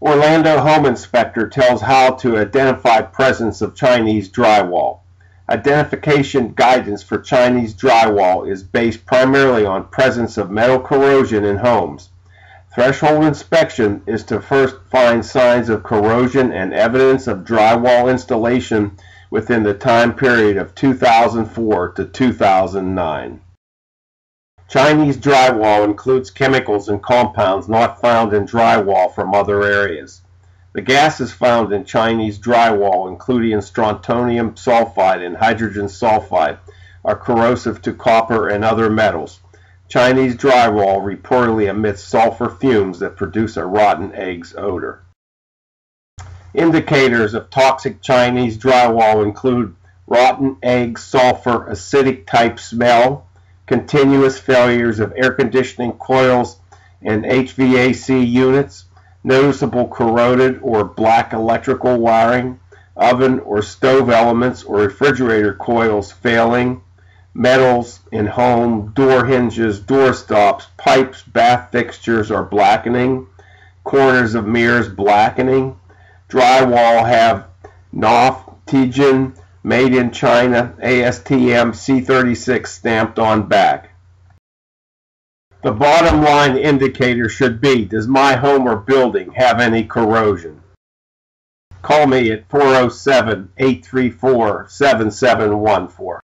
Orlando home inspector tells how to identify presence of Chinese drywall. Identification guidance for Chinese drywall is based primarily on presence of metal corrosion in homes. Threshold inspection is to first find signs of corrosion and evidence of drywall installation within the time period of 2004 to 2009. Chinese drywall includes chemicals and compounds not found in drywall from other areas. The gases found in Chinese drywall, including strontium sulfide and hydrogen sulfide, are corrosive to copper and other metals. Chinese drywall reportedly emits sulfur fumes that produce a rotten eggs odor. Indicators of toxic Chinese drywall include rotten egg sulfur acidic type smell, continuous failures of air conditioning coils and HVAC units, noticeable corroded or black electrical wiring, oven or stove elements or refrigerator coils failing, metals in home, door hinges, door stops, pipes, bath fixtures are blackening, corners of mirrors blackening, drywall have Knauf, Tianjin, Made in China, ASTM C36 stamped on back. The bottom line indicator should be, does my home or building have any corrosion? Call me at 407 834 7714.